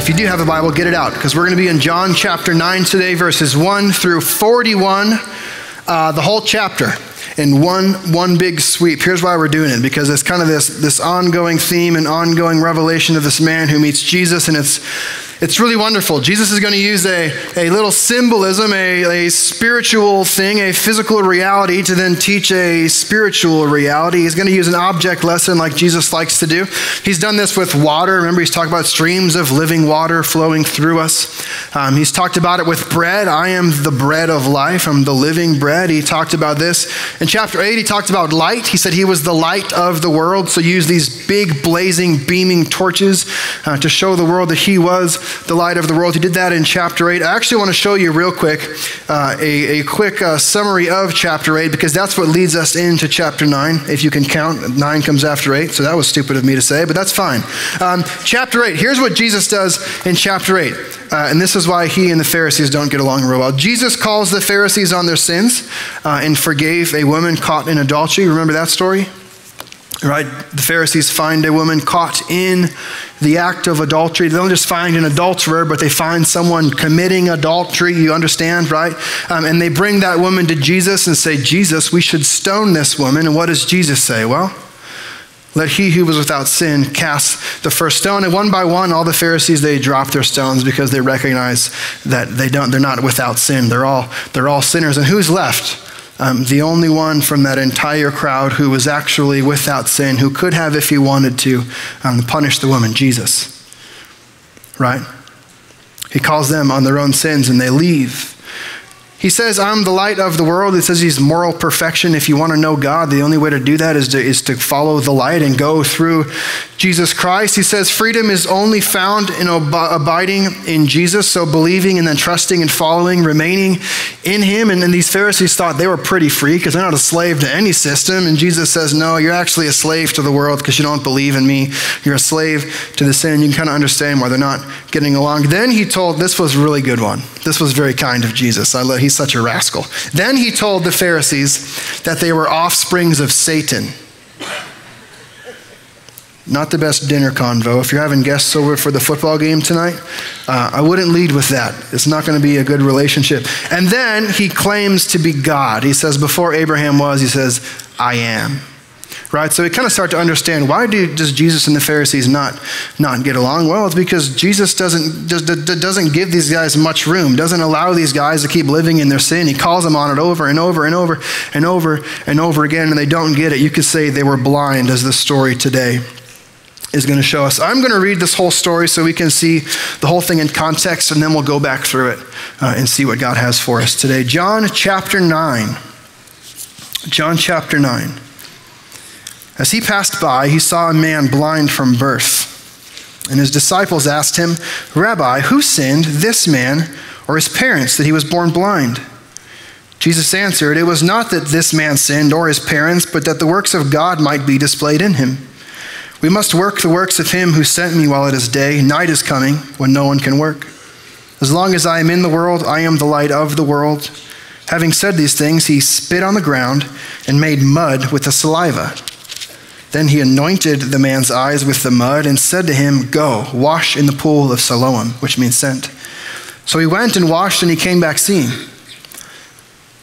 if you do have a Bible, get it out because we're going to be in John chapter 9 today, verses 1 through 41, uh, the whole chapter in one, one big sweep. Here's why we're doing it because it's kind of this, this ongoing theme and ongoing revelation of this man who meets Jesus, and it's it's really wonderful. Jesus is going to use a, a little symbolism, a, a spiritual thing, a physical reality to then teach a spiritual reality. He's going to use an object lesson like Jesus likes to do. He's done this with water. Remember, he's talked about streams of living water flowing through us. Um, he's talked about it with bread. I am the bread of life, I'm the living bread. He talked about this. In chapter 8, he talked about light. He said he was the light of the world. So, use these big, blazing, beaming torches uh, to show the world that he was the light of the world. He did that in chapter 8. I actually want to show you real quick uh, a, a quick uh, summary of chapter 8 because that's what leads us into chapter 9. If you can count, 9 comes after 8, so that was stupid of me to say, but that's fine. Um, chapter 8, here's what Jesus does in chapter 8. Uh, and this is why he and the Pharisees don't get along real well. Jesus calls the Pharisees on their sins uh, and forgave a woman caught in adultery. Remember that story? Right? The Pharisees find a woman caught in the act of adultery. They don't just find an adulterer, but they find someone committing adultery. You understand, right? Um, and they bring that woman to Jesus and say, Jesus, we should stone this woman. And what does Jesus say? Well, let he who was without sin cast the first stone. And one by one, all the Pharisees they drop their stones because they recognize that they don't. They're not without sin. They're all they're all sinners. And who's left? Um, the only one from that entire crowd who was actually without sin, who could have, if he wanted to, um, punish the woman, Jesus. Right? He calls them on their own sins and they leave. He says, I'm the light of the world. It says he's moral perfection. If you want to know God, the only way to do that is to, is to follow the light and go through Jesus Christ. He says freedom is only found in ab- abiding in Jesus, so believing and then trusting and following, remaining in him. And then these Pharisees thought they were pretty free because they're not a slave to any system. And Jesus says, No, you're actually a slave to the world because you don't believe in me. You're a slave to the sin. You can kind of understand why they're not getting along. Then he told, this was a really good one. This was very kind of Jesus. I love, he's such a rascal. Then he told the Pharisees that they were offsprings of Satan. Not the best dinner convo. If you're having guests over for the football game tonight, uh, I wouldn't lead with that. It's not going to be a good relationship. And then he claims to be God. He says, Before Abraham was, he says, I am right? So we kind of start to understand why do, does Jesus and the Pharisees not, not get along? Well, it's because Jesus doesn't, doesn't give these guys much room, doesn't allow these guys to keep living in their sin. He calls them on it over and over and over and over and over again, and they don't get it. You could say they were blind, as the story today is going to show us. I'm going to read this whole story so we can see the whole thing in context, and then we'll go back through it uh, and see what God has for us today. John chapter 9. John chapter 9. As he passed by, he saw a man blind from birth. And his disciples asked him, Rabbi, who sinned, this man or his parents, that he was born blind? Jesus answered, It was not that this man sinned or his parents, but that the works of God might be displayed in him. We must work the works of him who sent me while it is day. Night is coming when no one can work. As long as I am in the world, I am the light of the world. Having said these things, he spit on the ground and made mud with the saliva. Then he anointed the man's eyes with the mud and said to him, Go, wash in the pool of Siloam, which means sent. So he went and washed, and he came back seeing.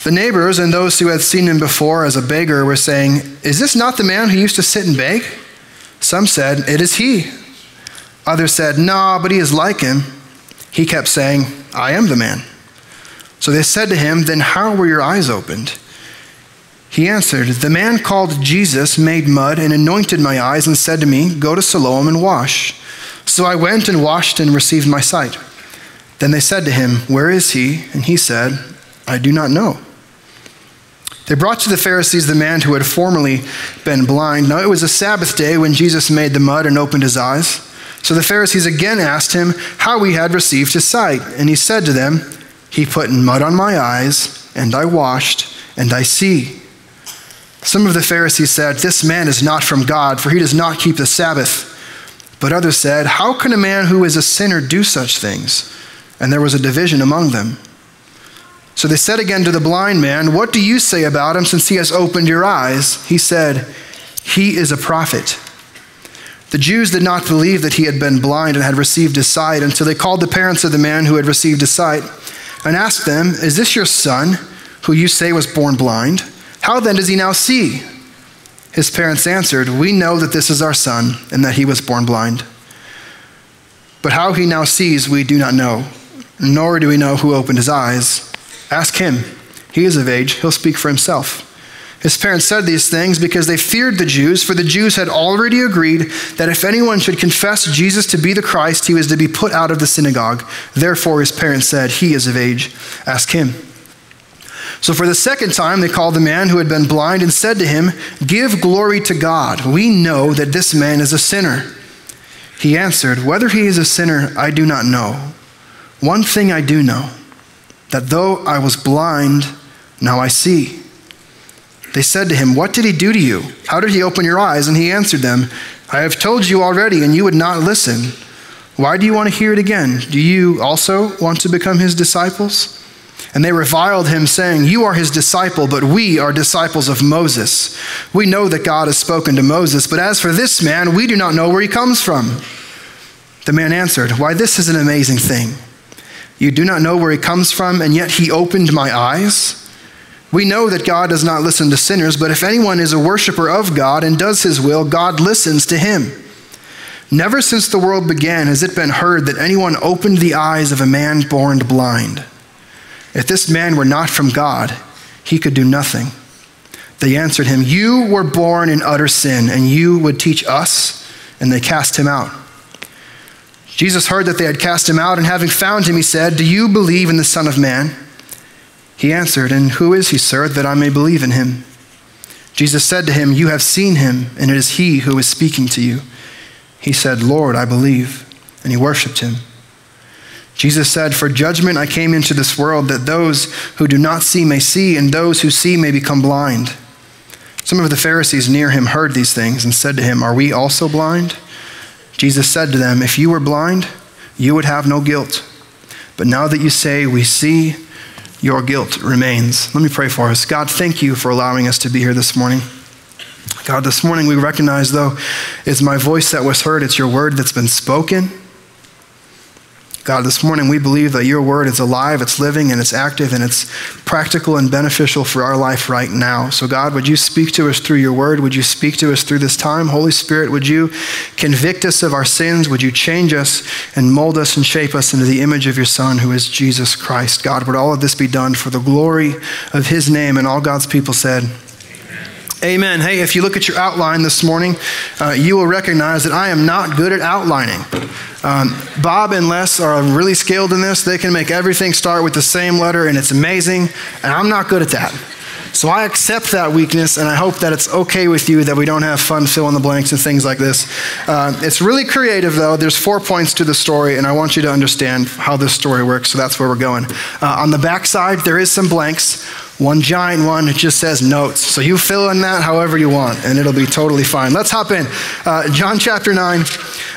The neighbors and those who had seen him before as a beggar were saying, Is this not the man who used to sit and beg? Some said, It is he. Others said, No, but he is like him. He kept saying, I am the man. So they said to him, Then how were your eyes opened? He answered, The man called Jesus made mud and anointed my eyes and said to me, Go to Siloam and wash. So I went and washed and received my sight. Then they said to him, Where is he? And he said, I do not know. They brought to the Pharisees the man who had formerly been blind. Now it was a Sabbath day when Jesus made the mud and opened his eyes. So the Pharisees again asked him how he had received his sight. And he said to them, He put mud on my eyes, and I washed, and I see. Some of the Pharisees said, This man is not from God, for he does not keep the Sabbath. But others said, How can a man who is a sinner do such things? And there was a division among them. So they said again to the blind man, What do you say about him since he has opened your eyes? He said, He is a prophet. The Jews did not believe that he had been blind and had received his sight until they called the parents of the man who had received his sight and asked them, Is this your son, who you say was born blind? How then does he now see? His parents answered, We know that this is our son and that he was born blind. But how he now sees, we do not know, nor do we know who opened his eyes. Ask him. He is of age, he'll speak for himself. His parents said these things because they feared the Jews, for the Jews had already agreed that if anyone should confess Jesus to be the Christ, he was to be put out of the synagogue. Therefore, his parents said, He is of age. Ask him. So for the second time, they called the man who had been blind and said to him, Give glory to God. We know that this man is a sinner. He answered, Whether he is a sinner, I do not know. One thing I do know, that though I was blind, now I see. They said to him, What did he do to you? How did he open your eyes? And he answered them, I have told you already, and you would not listen. Why do you want to hear it again? Do you also want to become his disciples? And they reviled him, saying, You are his disciple, but we are disciples of Moses. We know that God has spoken to Moses, but as for this man, we do not know where he comes from. The man answered, Why, this is an amazing thing. You do not know where he comes from, and yet he opened my eyes. We know that God does not listen to sinners, but if anyone is a worshiper of God and does his will, God listens to him. Never since the world began has it been heard that anyone opened the eyes of a man born blind. If this man were not from God, he could do nothing. They answered him, You were born in utter sin, and you would teach us? And they cast him out. Jesus heard that they had cast him out, and having found him, he said, Do you believe in the Son of Man? He answered, And who is he, sir, that I may believe in him? Jesus said to him, You have seen him, and it is he who is speaking to you. He said, Lord, I believe. And he worshiped him. Jesus said, For judgment I came into this world, that those who do not see may see, and those who see may become blind. Some of the Pharisees near him heard these things and said to him, Are we also blind? Jesus said to them, If you were blind, you would have no guilt. But now that you say, We see, your guilt remains. Let me pray for us. God, thank you for allowing us to be here this morning. God, this morning we recognize, though, it's my voice that was heard, it's your word that's been spoken. God, this morning we believe that your word is alive, it's living, and it's active, and it's practical and beneficial for our life right now. So, God, would you speak to us through your word? Would you speak to us through this time? Holy Spirit, would you convict us of our sins? Would you change us and mold us and shape us into the image of your Son, who is Jesus Christ? God, would all of this be done for the glory of his name? And all God's people said, Amen. Hey, if you look at your outline this morning, uh, you will recognize that I am not good at outlining. Um, Bob and Les are really skilled in this. They can make everything start with the same letter, and it's amazing. And I'm not good at that. So I accept that weakness, and I hope that it's okay with you that we don't have fun fill in the blanks and things like this. Uh, it's really creative, though. There's four points to the story, and I want you to understand how this story works. So that's where we're going. Uh, on the back side, there is some blanks. One giant one, it just says notes. So you fill in that however you want, and it'll be totally fine. Let's hop in. Uh, John chapter 9,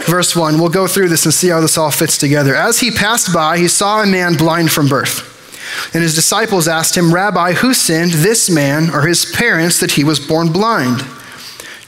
verse 1. We'll go through this and see how this all fits together. As he passed by, he saw a man blind from birth. And his disciples asked him, Rabbi, who sinned, this man or his parents, that he was born blind?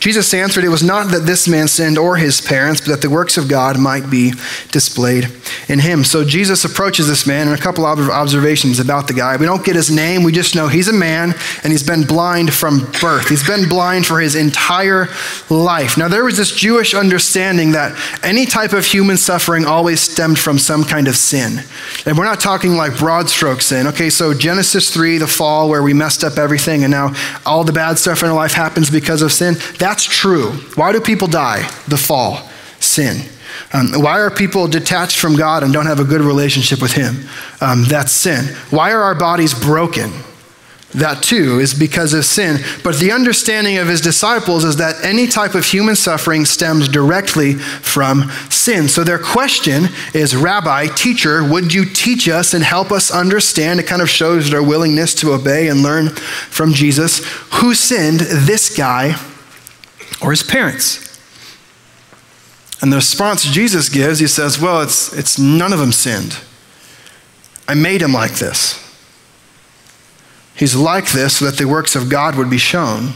Jesus answered, It was not that this man sinned or his parents, but that the works of God might be displayed in him. So Jesus approaches this man and a couple of observations about the guy. We don't get his name, we just know he's a man and he's been blind from birth. He's been blind for his entire life. Now, there was this Jewish understanding that any type of human suffering always stemmed from some kind of sin. And we're not talking like broad stroke sin. Okay, so Genesis 3, the fall, where we messed up everything and now all the bad stuff in our life happens because of sin. That that's true. Why do people die? The fall, sin. Um, why are people detached from God and don't have a good relationship with Him? Um, that's sin. Why are our bodies broken? That too is because of sin. But the understanding of his disciples is that any type of human suffering stems directly from sin. So their question is Rabbi, teacher, would you teach us and help us understand? It kind of shows their willingness to obey and learn from Jesus. Who sinned, this guy or his parents. And the response Jesus gives, he says, Well, it's, it's none of them sinned. I made him like this. He's like this so that the works of God would be shown.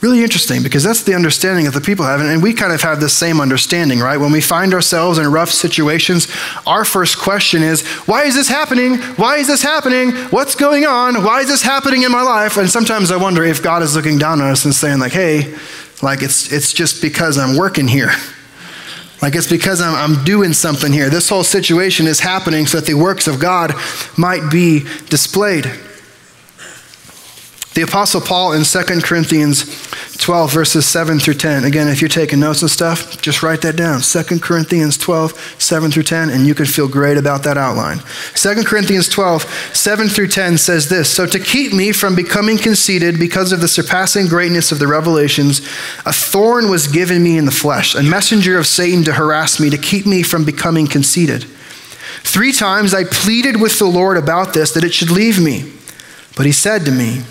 Really interesting because that's the understanding that the people have. And we kind of have the same understanding, right? When we find ourselves in rough situations, our first question is, Why is this happening? Why is this happening? What's going on? Why is this happening in my life? And sometimes I wonder if God is looking down on us and saying, like, hey, like it's, it's just because I'm working here. Like it's because I'm, I'm doing something here. This whole situation is happening so that the works of God might be displayed. The Apostle Paul in 2 Corinthians 12, verses 7 through 10. Again, if you're taking notes and stuff, just write that down. 2 Corinthians 12, 7 through 10, and you can feel great about that outline. 2 Corinthians 12, 7 through 10 says this So to keep me from becoming conceited because of the surpassing greatness of the revelations, a thorn was given me in the flesh, a messenger of Satan to harass me, to keep me from becoming conceited. Three times I pleaded with the Lord about this, that it should leave me. But he said to me,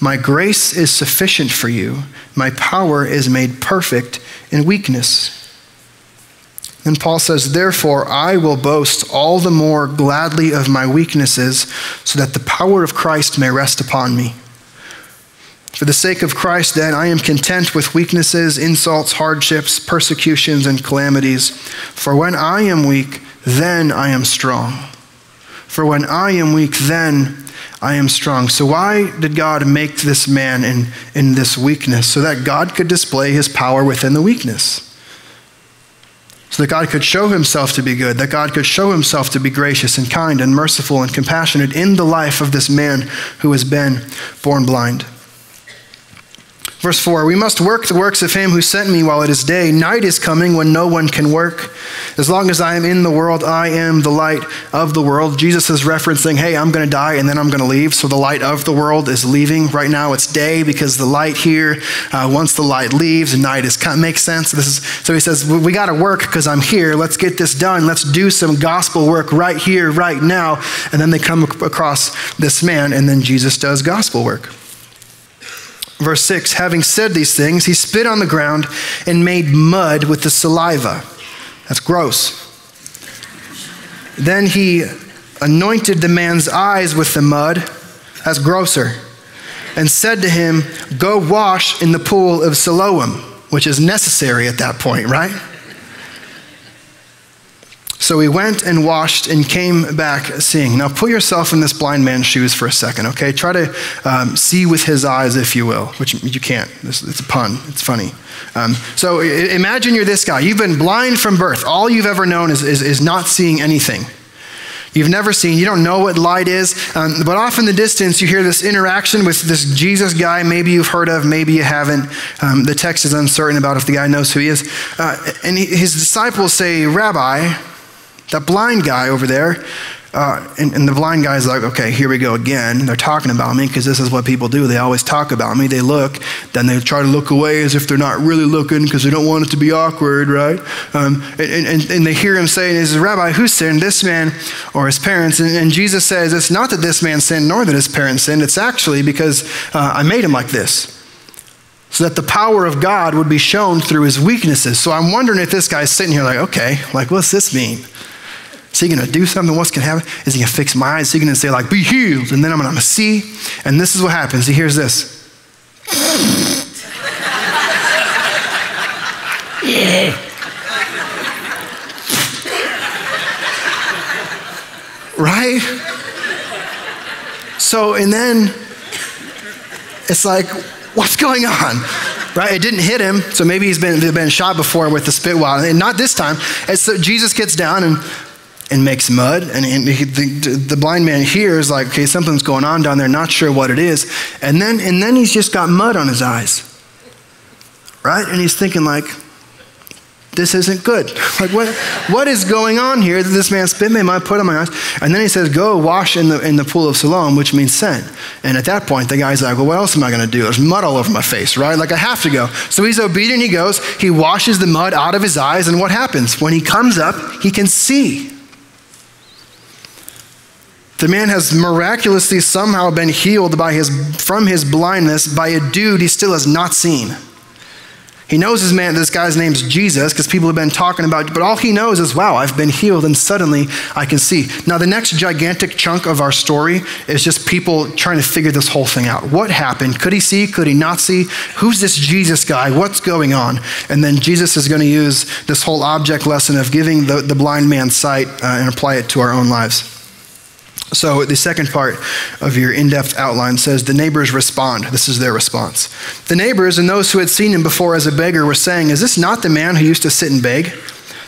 my grace is sufficient for you. My power is made perfect in weakness. And Paul says, Therefore, I will boast all the more gladly of my weaknesses, so that the power of Christ may rest upon me. For the sake of Christ, then, I am content with weaknesses, insults, hardships, persecutions, and calamities. For when I am weak, then I am strong. For when I am weak, then I am strong. So, why did God make this man in, in this weakness? So that God could display his power within the weakness. So that God could show himself to be good, that God could show himself to be gracious and kind and merciful and compassionate in the life of this man who has been born blind. Verse 4 We must work the works of him who sent me while it is day. Night is coming when no one can work. As long as I am in the world, I am the light of the world. Jesus is referencing, hey, I'm going to die and then I'm going to leave. So the light of the world is leaving. Right now it's day because the light here, uh, once the light leaves, night is makes sense. This is, so he says, we got to work because I'm here. Let's get this done. Let's do some gospel work right here, right now. And then they come across this man, and then Jesus does gospel work. Verse 6 Having said these things, he spit on the ground and made mud with the saliva. That's gross. Then he anointed the man's eyes with the mud. That's grosser. And said to him, Go wash in the pool of Siloam, which is necessary at that point, right? So he went and washed and came back seeing. Now put yourself in this blind man's shoes for a second, okay? Try to um, see with his eyes, if you will, which you can't. It's, it's a pun, it's funny. Um, so imagine you're this guy. You've been blind from birth. All you've ever known is, is, is not seeing anything. You've never seen, you don't know what light is, um, but off in the distance, you hear this interaction with this Jesus guy, maybe you've heard of, maybe you haven't. Um, the text is uncertain about if the guy knows who he is. Uh, and his disciples say, Rabbi, that blind guy over there, uh, and, and, the blind guy's like, okay, here we go again. They're talking about me because this is what people do. They always talk about me. They look, then they try to look away as if they're not really looking because they don't want it to be awkward, right? Um, and, and, and, they hear him saying, "Is Rabbi, who sinned, this man or his parents?" And, Jesus says, "It's not that this man sinned nor that his parents sinned. It's actually because uh, I made him like this." so that the power of God would be shown through his weaknesses. So I'm wondering if this guy's sitting here like, okay, like, what's this mean? Is he going to do something? What's going to happen? Is he going to fix my eyes? Is he going to say, like, be healed? And then I'm going to see. And this is what happens. He hears this. right? So, and then it's like, what's going on? Right? It didn't hit him, so maybe he's been, been shot before with the spit wad. And not this time. And so Jesus gets down and and makes mud. And, and he, the, the, blind man hears, like, okay, something's going on down there, not sure what it is. And then, and then he's just got mud on his eyes. Right? And he's thinking, like, this isn't good. Like, what, what is going on here that this man spit me might put on my eyes? And then he says, go wash in the, in the pool of Siloam, which means sent. And at that point, the guy's like, well, what else am I going to do? There's mud all over my face, right? Like, I have to go. So he's obedient. He goes, he washes the mud out of his eyes. And what happens? When he comes up, he can see. The man has miraculously somehow been healed by his, from his blindness by a dude he still has not seen. He knows his man, this guy's name's Jesus because people have been talking about, but all he knows is, wow, I've been healed and suddenly I can see. Now, the next gigantic chunk of our story is just people trying to figure this whole thing out. What happened? Could he see? Could he not see? Who's this Jesus guy? What's going on? And then Jesus is going to use this whole object lesson of giving the, the blind man sight uh, and apply it to our own lives. So, the second part of your in depth outline says the neighbors respond. This is their response. The neighbors and those who had seen him before as a beggar were saying, Is this not the man who used to sit and beg?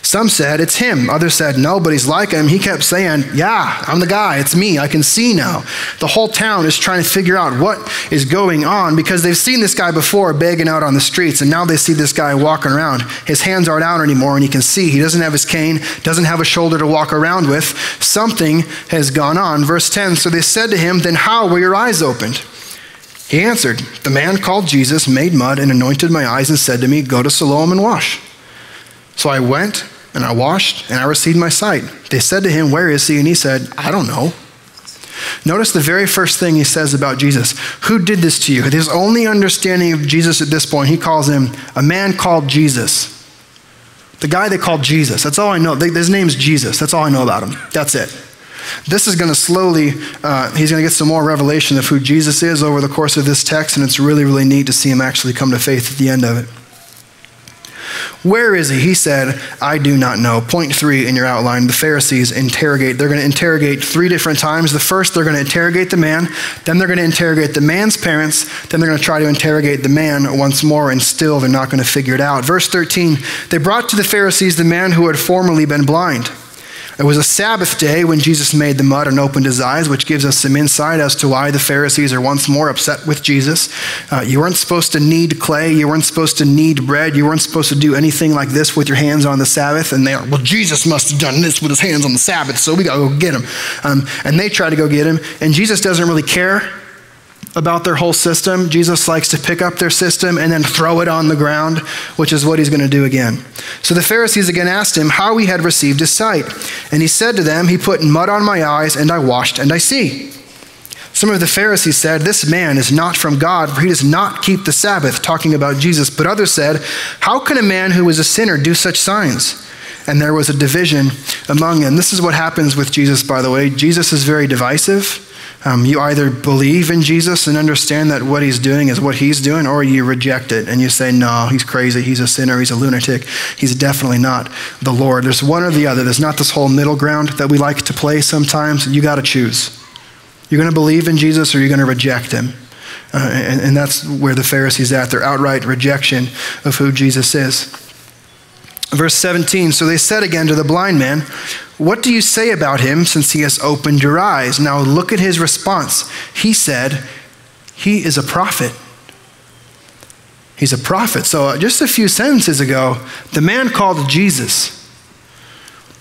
Some said, It's him. Others said, No, but he's like him. He kept saying, Yeah, I'm the guy. It's me. I can see now. The whole town is trying to figure out what is going on because they've seen this guy before begging out on the streets, and now they see this guy walking around. His hands aren't out anymore, and he can see. He doesn't have his cane, doesn't have a shoulder to walk around with. Something has gone on. Verse 10 So they said to him, Then how were your eyes opened? He answered, The man called Jesus made mud and anointed my eyes and said to me, Go to Siloam and wash. So I went and I washed and I received my sight. They said to him, Where is he? And he said, I don't know. Notice the very first thing he says about Jesus. Who did this to you? His only understanding of Jesus at this point, he calls him a man called Jesus. The guy they called Jesus. That's all I know. His name's Jesus. That's all I know about him. That's it. This is going to slowly, uh, he's going to get some more revelation of who Jesus is over the course of this text, and it's really, really neat to see him actually come to faith at the end of it. Where is he? He said, I do not know. Point three in your outline the Pharisees interrogate. They're going to interrogate three different times. The first, they're going to interrogate the man. Then they're going to interrogate the man's parents. Then they're going to try to interrogate the man once more, and still they're not going to figure it out. Verse 13 They brought to the Pharisees the man who had formerly been blind. It was a Sabbath day when Jesus made the mud and opened his eyes, which gives us some insight as to why the Pharisees are once more upset with Jesus. Uh, you weren't supposed to knead clay. You weren't supposed to knead bread. You weren't supposed to do anything like this with your hands on the Sabbath. And they are, well, Jesus must have done this with his hands on the Sabbath, so we got to go get him. Um, and they try to go get him, and Jesus doesn't really care about their whole system. Jesus likes to pick up their system and then throw it on the ground, which is what he's going to do again. So the Pharisees again asked him how he had received his sight. And he said to them, He put mud on my eyes, and I washed, and I see. Some of the Pharisees said, This man is not from God, for he does not keep the Sabbath, talking about Jesus. But others said, How can a man who is a sinner do such signs? And there was a division among them. This is what happens with Jesus, by the way. Jesus is very divisive. Um, you either believe in Jesus and understand that what he's doing is what he's doing, or you reject it and you say, no, he's crazy, he's a sinner, he's a lunatic, he's definitely not the Lord. There's one or the other. There's not this whole middle ground that we like to play sometimes. You got to choose. You're going to believe in Jesus or you're going to reject him. Uh, and, and that's where the Pharisees at, their outright rejection of who Jesus is. Verse 17 So they said again to the blind man, What do you say about him since he has opened your eyes? Now look at his response. He said, He is a prophet. He's a prophet. So uh, just a few sentences ago, the man called Jesus.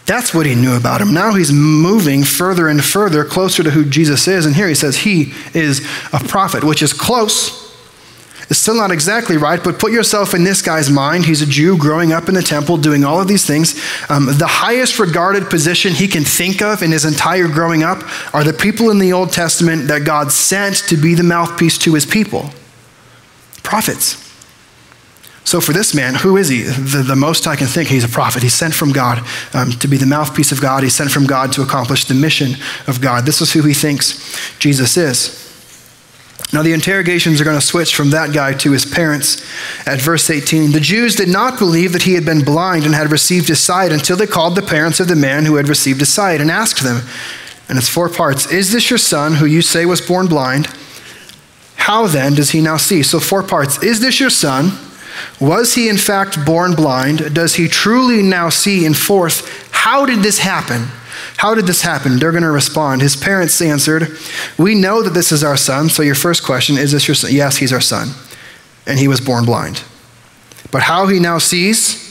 That's what he knew about him. Now he's moving further and further closer to who Jesus is. And here he says he is a prophet, which is close it's still not exactly right, but put yourself in this guy's mind. He's a Jew growing up in the temple, doing all of these things. Um, the highest regarded position he can think of in his entire growing up are the people in the Old Testament that God sent to be the mouthpiece to his people prophets. So, for this man, who is he? The, the most I can think, he's a prophet. He's sent from God um, to be the mouthpiece of God. He's sent from God to accomplish the mission of God. This is who he thinks Jesus is. Now, the interrogations are going to switch from that guy to his parents at verse 18. The Jews did not believe that he had been blind and had received his sight until they called the parents of the man who had received his sight and asked them, and it's four parts Is this your son who you say was born blind? How then does he now see? So, four parts. Is this your son? Was he in fact born blind? Does he truly now see? And fourth, how did this happen? How did this happen? They're going to respond. His parents answered, We know that this is our son. So, your first question is this your son? Yes, he's our son. And he was born blind. But how he now sees,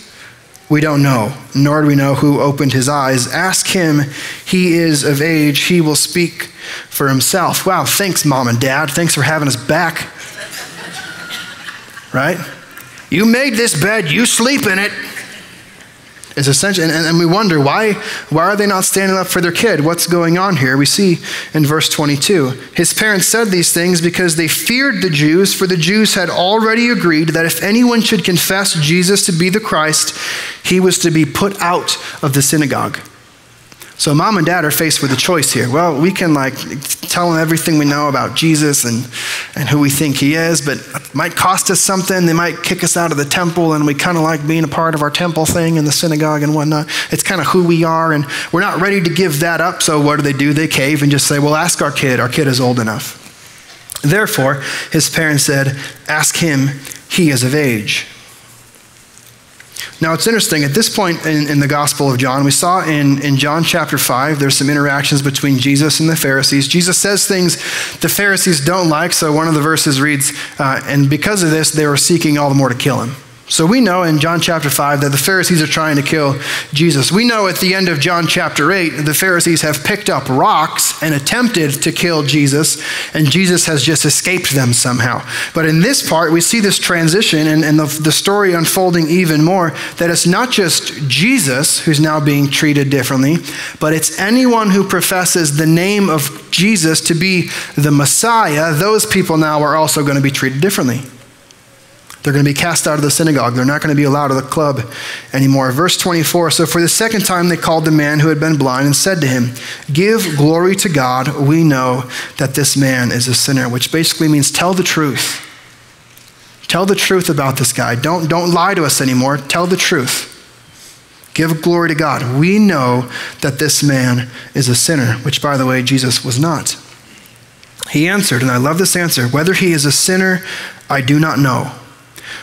we don't know, nor do we know who opened his eyes. Ask him. He is of age. He will speak for himself. Wow, thanks, mom and dad. Thanks for having us back. right? You made this bed, you sleep in it. Is essential. And, and, we wonder why, why are they not standing up for their kid? What's going on here? We see in verse 22. His parents said these things because they feared the Jews, for the Jews had already agreed that if anyone should confess Jesus to be the Christ, he was to be put out of the synagogue. So mom and dad are faced with a choice here. Well, we can like tell them everything we know about Jesus and, and who we think he is, but it might cost us something. They might kick us out of the temple, and we kind of like being a part of our temple thing in the synagogue and whatnot. It's kind of who we are, and we're not ready to give that up. So what do they do? They cave and just say, well, ask our kid. Our kid is old enough. Therefore, his parents said, ask him. He is of age. Now, it's interesting. At this point in, in, the Gospel of John, we saw in, in John chapter 5, there's some interactions between Jesus and the Pharisees. Jesus says things the Pharisees don't like, so one of the verses reads, uh, And because of this, they were seeking all the more to kill him. So we know in John chapter 5 that the Pharisees are trying to kill Jesus. We know at the end of John chapter 8, the Pharisees have picked up rocks and attempted to kill Jesus, and Jesus has just escaped them somehow. But in this part, we see this transition and, and the, the story unfolding even more that it's not just Jesus who's now being treated differently, but it's anyone who professes the name of Jesus to be the Messiah. Those people now are also going to be treated differently. They're going to be cast out of the synagogue. They're not going to be allowed to the club anymore. Verse 24 So for the second time, they called the man who had been blind and said to him, Give glory to God. We know that this man is a sinner, which basically means tell the truth. Tell the truth about this guy. Don't, don't lie to us anymore. Tell the truth. Give glory to God. We know that this man is a sinner, which, by the way, Jesus was not. He answered, and I love this answer whether he is a sinner, I do not know.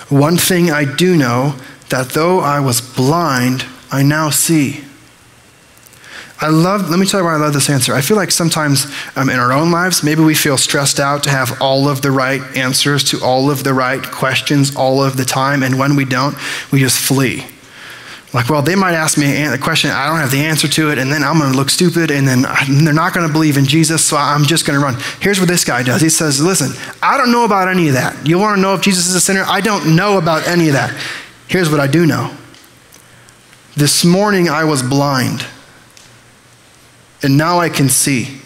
One thing I do know that though I was blind, I now see. I love, let me tell you why I love this answer. I feel like sometimes um, in our own lives, maybe we feel stressed out to have all of the right answers to all of the right questions all of the time. And when we don't, we just flee. Like, well, they might ask me a question, I don't have the answer to it, and then I'm going to look stupid, and then they're not going to believe in Jesus, so I'm just going to run. Here's what this guy does He says, Listen, I don't know about any of that. You want to know if Jesus is a sinner? I don't know about any of that. Here's what I do know. This morning I was blind, and now I can see.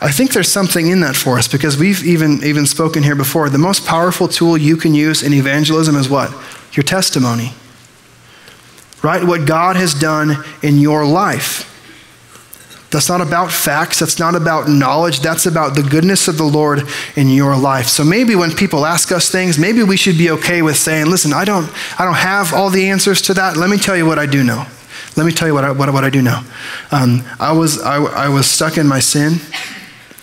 I think there's something in that for us because we've even, even spoken here before. The most powerful tool you can use in evangelism is what? Your testimony right? What God has done in your life. That's not about facts. That's not about knowledge. That's about the goodness of the Lord in your life. So maybe when people ask us things, maybe we should be okay with saying, listen, I don't, I don't have all the answers to that. Let me tell you what I do know. Let me tell you what I, what, what I do know. Um, I, was, I, I was stuck in my sin.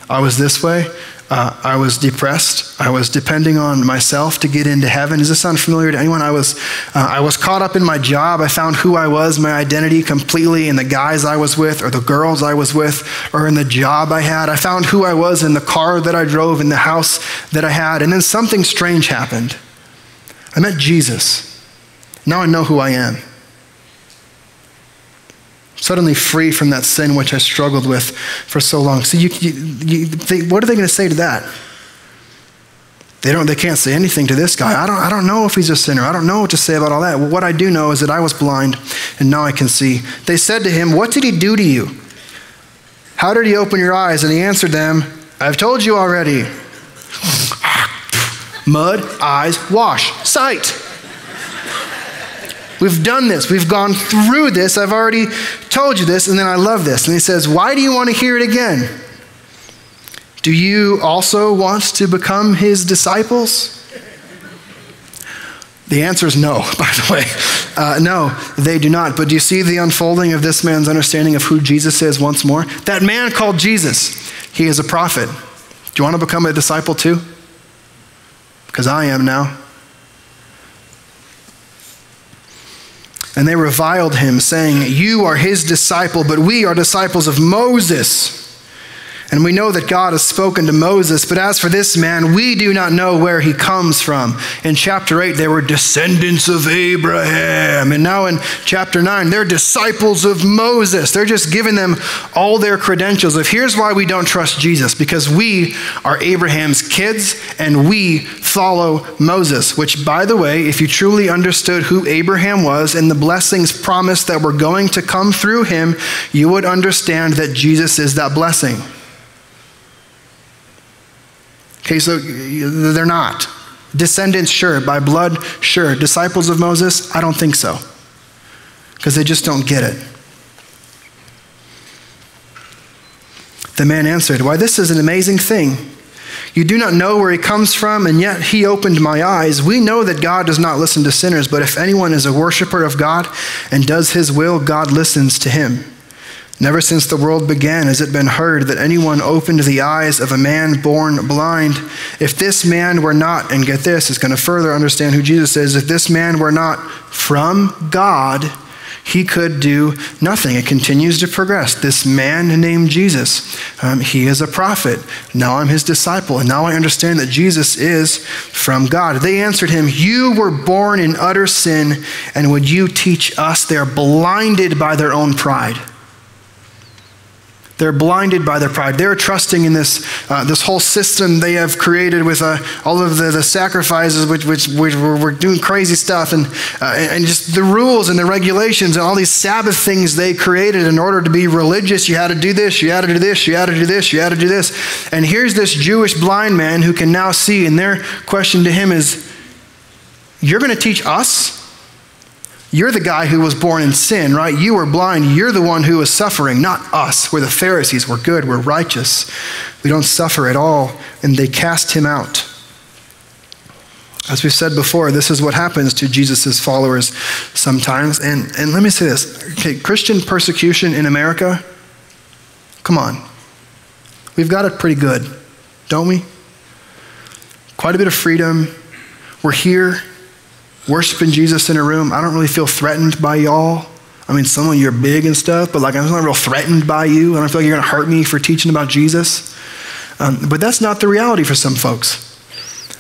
I was this way. Uh, I was depressed. I was depending on myself to get into heaven. Does this sound familiar to anyone? I was, uh, I was caught up in my job. I found who I was, my identity completely in the guys I was with, or the girls I was with, or in the job I had. I found who I was in the car that I drove, in the house that I had. And then something strange happened. I met Jesus. Now I know who I am suddenly free from that sin which I struggled with for so long. So, you, you, you they, what are they going to say to that? They, don't, they can't say anything to this guy. I don't, I don't know if he's a sinner. I don't know what to say about all that. Well, what I do know is that I was blind and now I can see. They said to him, What did he do to you? How did he open your eyes? And he answered them, I've told you already. Mud, eyes, wash, sight. We've done this. We've gone through this. I've already told you this, and then I love this. And he says, Why do you want to hear it again? Do you also want to become his disciples? The answer is no, by the way. Uh, no, they do not. But do you see the unfolding of this man's understanding of who Jesus is once more? That man called Jesus, he is a prophet. Do you want to become a disciple too? Because I am now. And they reviled him, saying, You are his disciple, but we are disciples of Moses. And we know that God has spoken to Moses, but as for this man, we do not know where he comes from. In chapter 8, they were descendants of Abraham. And now in chapter 9, they're disciples of Moses. They're just giving them all their credentials of here's why we don't trust Jesus, because we are Abraham's kids and we follow Moses. Which, by the way, if you truly understood who Abraham was and the blessings promised that were going to come through him, you would understand that Jesus is that blessing. Okay, so they're not. Descendants, sure. By blood, sure. Disciples of Moses, I don't think so. Because they just don't get it. The man answered, Why, this is an amazing thing. You do not know where he comes from, and yet he opened my eyes. We know that God does not listen to sinners, but if anyone is a worshiper of God and does his will, God listens to him. Never since the world began has it been heard that anyone opened the eyes of a man born blind. If this man were not, and get this, is going to further understand who Jesus is, if this man were not from God, he could do nothing. It continues to progress. This man named Jesus, um, he is a prophet. Now I'm his disciple, and now I understand that Jesus is from God. They answered him, You were born in utter sin, and would you teach us? They are blinded by their own pride. They're blinded by their pride. They're trusting in this, uh, this whole system they have created with uh, all of the, the sacrifices, which, which, which were, were doing crazy stuff, and, uh, and just the rules and the regulations and all these Sabbath things they created in order to be religious. You had to do this, you had to do this, you had to do this, you had to do this. And here's this Jewish blind man who can now see, and their question to him is, You're going to teach us? You're the guy who was born in sin, right? You were blind. You're the one who was suffering, not us. We're the Pharisees. We're good. We're righteous. We don't suffer at all. And they cast him out. As we've said before, this is what happens to Jesus' followers sometimes. And, and let me say this okay, Christian persecution in America, come on. We've got it pretty good, don't we? Quite a bit of freedom. We're here worshiping Jesus in a room, I don't really feel threatened by y'all. I mean, some of you are big and stuff, but like I'm not real threatened by you. I don't feel like you're going to hurt me for teaching about Jesus. Um, but that's not the reality for some folks.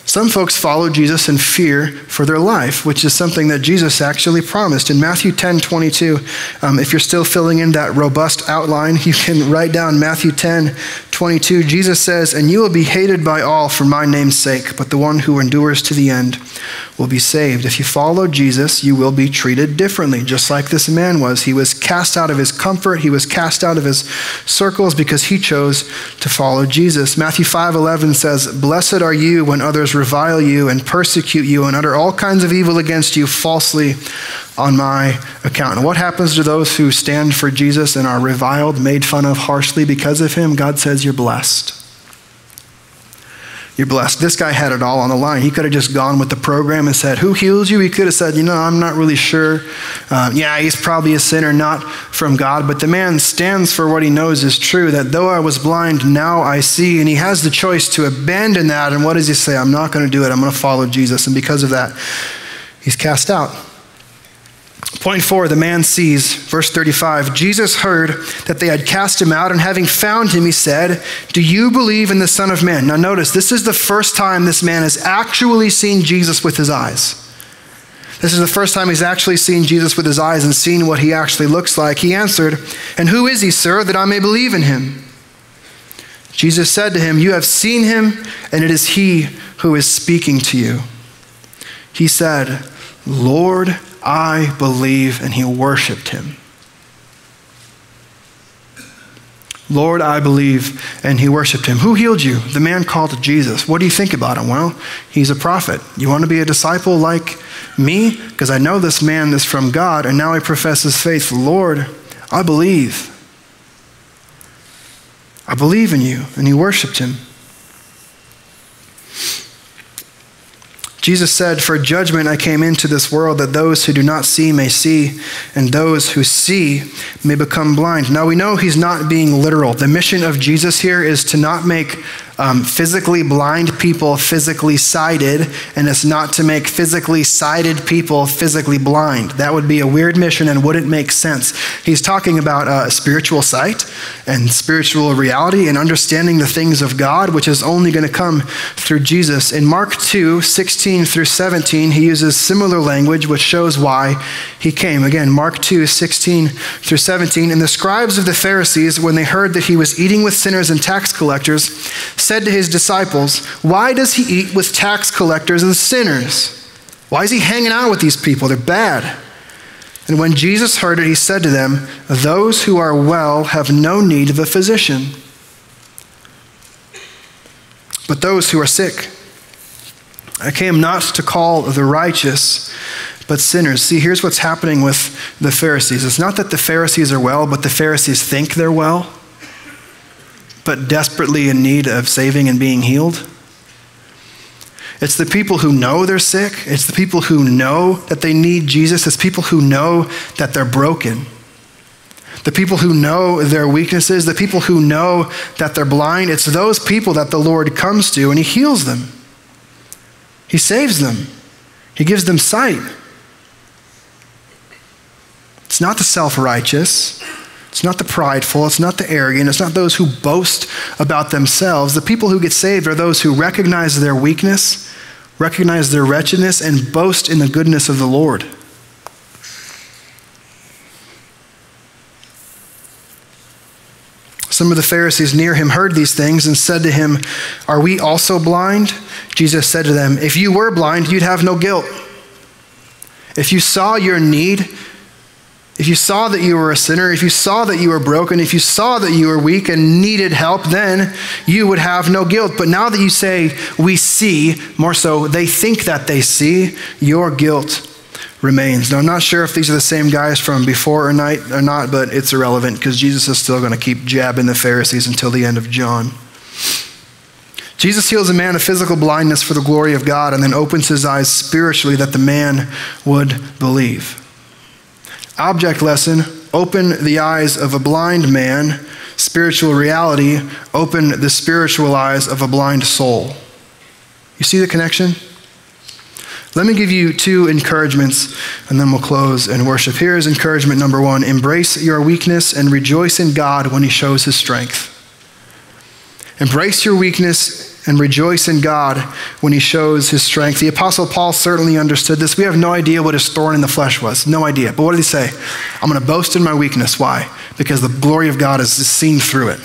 Some folks follow Jesus in fear for their life, which is something that Jesus actually promised. In Matthew 10 22, um, if you're still filling in that robust outline, you can write down Matthew 10 22. Jesus says, And you will be hated by all for my name's sake, but the one who endures to the end will be saved. If you follow Jesus, you will be treated differently, just like this man was. He was cast out of his comfort, he was cast out of his circles because he chose to follow Jesus. Matthew 5:11 says, "Blessed are you when others revile you and persecute you and utter all kinds of evil against you falsely on my account." And what happens to those who stand for Jesus and are reviled, made fun of harshly because of him? God says you're blessed you're blessed. This guy had it all on the line. He could have just gone with the program and said, Who heals you? He could have said, You know, I'm not really sure. Um, yeah, he's probably a sinner, not from God. But the man stands for what he knows is true that though I was blind, now I see. And he has the choice to abandon that. And what does he say? I'm not going to do it. I'm going to follow Jesus. And because of that, he's cast out. Point four, the man sees, verse 35. Jesus heard that they had cast him out, and having found him, he said, Do you believe in the Son of Man? Now, notice, this is the first time this man has actually seen Jesus with his eyes. This is the first time he's actually seen Jesus with his eyes and seen what he actually looks like. He answered, And who is he, sir, that I may believe in him? Jesus said to him, You have seen him, and it is he who is speaking to you. He said, Lord, I believe, and he worshiped him. Lord, I believe, and he worshiped him. Who healed you? The man called Jesus. What do you think about him? Well, he's a prophet. You want to be a disciple like me? Because I know this man is from God, and now he professes faith. Lord, I believe. I believe in you. And he worshiped him. Jesus said, For judgment I came into this world that those who do not see may see, and those who see may become blind. Now we know he's not being literal. The mission of Jesus here is to not make um, physically blind people physically sighted, and it's not to make physically sighted people physically blind. That would be a weird mission and wouldn't make sense. He's talking about uh, spiritual sight and spiritual reality and understanding the things of God, which is only going to come through Jesus. In Mark 2 16 through 17, he uses similar language, which shows why he came. Again, Mark 2 16 through 17. And the scribes of the Pharisees, when they heard that he was eating with sinners and tax collectors, said to his disciples, Why does he eat with tax collectors and sinners? Why is he hanging out with these people? They're bad. And when Jesus heard it, he said to them, Those who are well have no need of a physician, but those who are sick. I came not to call the righteous, but sinners. See, here's what's happening with the Pharisees. It's not that the Pharisees are well, but the Pharisees think they're well but desperately in need of saving and being healed. It's the people who know they're sick. It's the people who know that they need Jesus. It's people who know that they're broken. The people who know their weaknesses, the people who know that they're blind, it's those people that the Lord comes to and He heals them. He saves them. He gives them sight. It's not the self righteous. It's not the prideful, it's not the arrogant, it's not those who boast about themselves. The people who get saved are those who recognize their weakness, recognize their wretchedness, and boast in the goodness of the Lord. Some of the Pharisees near him heard these things and said to him, Are we also blind? Jesus said to them, If you were blind, you'd have no guilt. If you saw your need, if you saw that you were a sinner, if you saw that you were broken, if you saw that you were weak and needed help, then you would have no guilt. But now that you say, we see, more so, they think that they see, your guilt remains. Now, I'm not sure if these are the same guys from before or, night or not, but it's irrelevant because Jesus is still going to keep jabbing the Pharisees until the end of John. Jesus heals a man of physical blindness for the glory of God and then opens his eyes spiritually that the man would believe. Object lesson open the eyes of a blind man. Spiritual reality open the spiritual eyes of a blind soul. You see the connection? Let me give you two encouragements and then we'll close and worship. Here is encouragement number one embrace your weakness and rejoice in God when He shows His strength. Embrace your weakness and rejoice in God when he shows his strength. The Apostle Paul certainly understood this. We have no idea what his thorn in the flesh was. No idea. But what did he say? I'm going to boast in my weakness. Why? Because the glory of God is seen through it.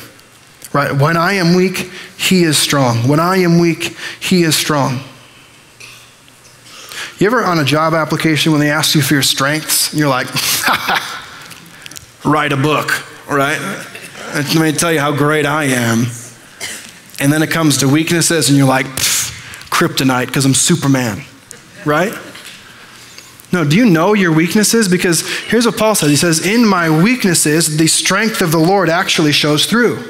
Right? When I am weak, he is strong. When I am weak, he is strong. You ever on a job application when they ask you for your strengths, you're like, write a book, right? Let me tell you how great I am. And then it comes to weaknesses, and you're like, kryptonite, because I'm Superman, right? No, do you know your weaknesses? Because here's what Paul says He says, In my weaknesses, the strength of the Lord actually shows through.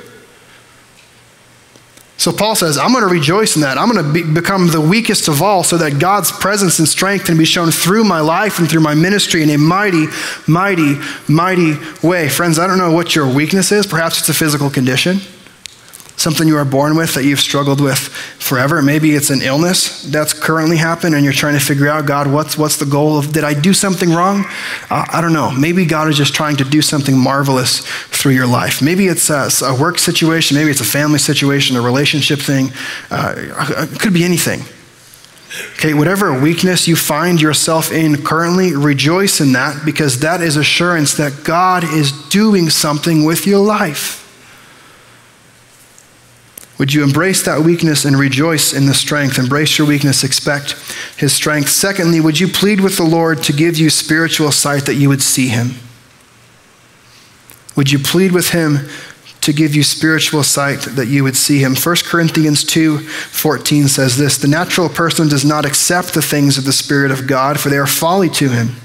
So Paul says, I'm going to rejoice in that. I'm going to be, become the weakest of all so that God's presence and strength can be shown through my life and through my ministry in a mighty, mighty, mighty way. Friends, I don't know what your weakness is. Perhaps it's a physical condition something you are born with that you've struggled with forever. Maybe it's an illness that's currently happened and you're trying to figure out, God, what's, what's the goal of, did I do something wrong? Uh, I don't know. Maybe God is just trying to do something marvelous through your life. Maybe it's a, a work situation, maybe it's a family situation, a relationship thing. Uh, it could be anything. Okay, whatever weakness you find yourself in currently, rejoice in that because that is assurance that God is doing something with your life. Would you embrace that weakness and rejoice in the strength? Embrace your weakness, expect his strength. Secondly, would you plead with the Lord to give you spiritual sight that you would see him? Would you plead with him to give you spiritual sight that you would see him? 1 Corinthians 2 14 says this The natural person does not accept the things of the Spirit of God, for they are folly to him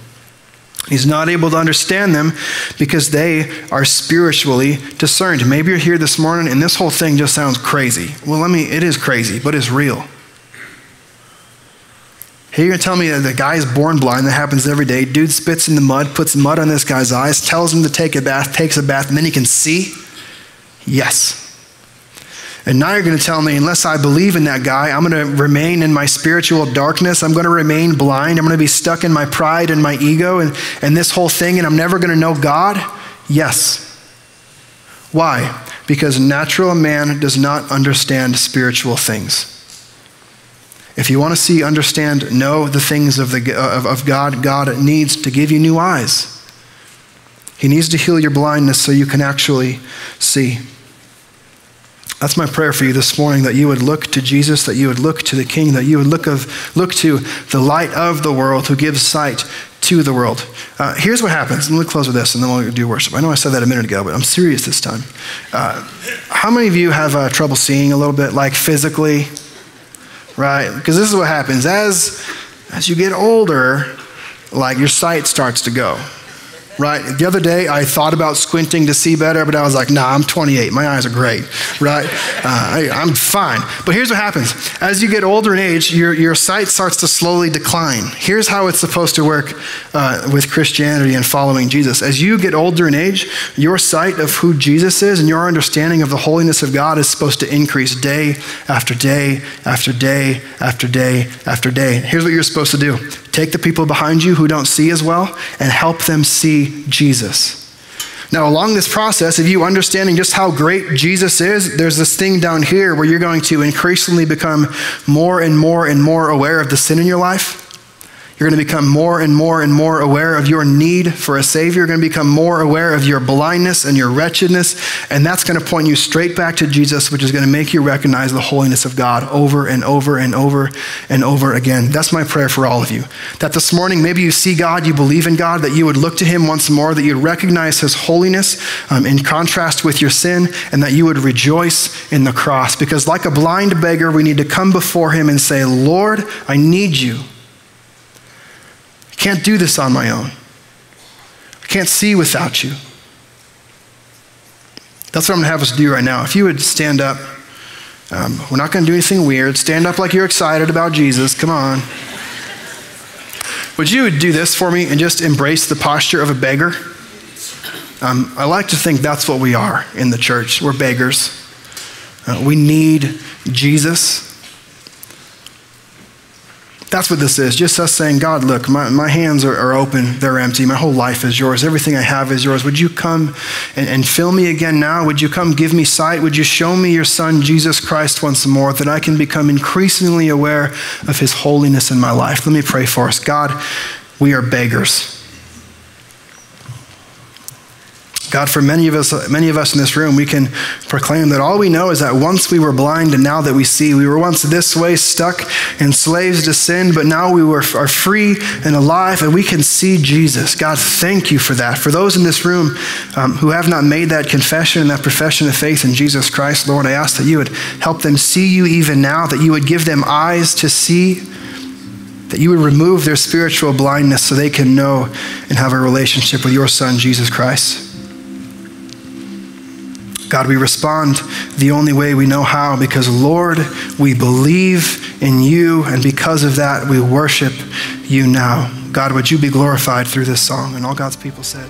He's not able to understand them because they are spiritually discerned. Maybe you're here this morning and this whole thing just sounds crazy. Well, let me, it is crazy, but it's real. Here you're going to tell me that the guy is born blind, that happens every day. Dude spits in the mud, puts mud on this guy's eyes, tells him to take a bath, takes a bath, and then he can see? Yes. And now you're going to tell me, unless I believe in that guy, I'm going to remain in my spiritual darkness. I'm going to remain blind. I'm going to be stuck in my pride and my ego and, and this whole thing, and I'm never going to know God? Yes. Why? Because natural man does not understand spiritual things. If you want to see, understand, know the things of, the, of, of God, God needs to give you new eyes. He needs to heal your blindness so you can actually see. That's my prayer for you this morning that you would look to Jesus, that you would look to the King, that you would look, of, look to the light of the world who gives sight to the world. Uh, here's what happens. Let me close with this and then we'll do worship. I know I said that a minute ago, but I'm serious this time. Uh, how many of you have uh, trouble seeing a little bit, like physically? Right? Because this is what happens. As, as you get older, like your sight starts to go right? The other day, I thought about squinting to see better, but I was like, nah, I'm 28. My eyes are great, right? Uh, I, am fine. But here's what happens as you get older in age, your, your sight starts to slowly decline. Here's how it's supposed to work uh, with Christianity and following Jesus. As you get older in age, your sight of who Jesus is and your understanding of the holiness of God is supposed to increase day after day after day after day after day. Here's what you're supposed to do Take the people behind you who don't see as well and help them see Jesus. Now, along this process of you understanding just how great Jesus is, there's this thing down here where you're going to increasingly become more and more and more aware of the sin in your life you're going to become more and more and more aware of your need for a Savior. You're going to become more aware of your blindness and your wretchedness. And that's going to point you straight back to Jesus, which is going to make you recognize the holiness of God over and over and over and over again. That's my prayer for all of you. That this morning, maybe you see God, you believe in God, that you would look to Him once more, that you'd recognize His holiness um, in contrast with your sin, and that you would rejoice in the cross. Because, like a blind beggar, we need to come before Him and say, Lord, I need you. Can't do this on my own. I can't see without you. That's what I'm going to have us do right now. If you would stand up, um, we're not going to do anything weird. Stand up like you're excited about Jesus. Come on. Would you do this for me and just embrace the posture of a beggar? Um, I like to think that's what we are in the church. We're beggars. Uh, we need Jesus. That's what this is. Just us saying, God, look, my, my hands are, are, open, they're empty. My whole life is yours. Everything I have is yours. Would you come and, and fill me again now? Would you come give me sight? Would you show me your Son, Jesus Christ, once more, that I can become increasingly aware of his holiness in my life? Let me pray for us. God, we are beggars. God, for many of us, many of us in this room, we can proclaim that all we know is that once we were blind and now that we see, we were once this way, stuck and slaves to sin, but now we were, are free and alive and we can see Jesus. God, thank you for that. For those in this room um, who have not made that confession and that profession of faith in Jesus Christ, Lord, I ask that you would help them see you even now, that you would give them eyes to see, that you would remove their spiritual blindness so they can know and have a relationship with your Son, Jesus Christ. God, we respond the only way we know how because, Lord, we believe in you, and because of that, we worship you now. God, would you be glorified through this song? And all God's people said,